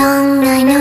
song I know.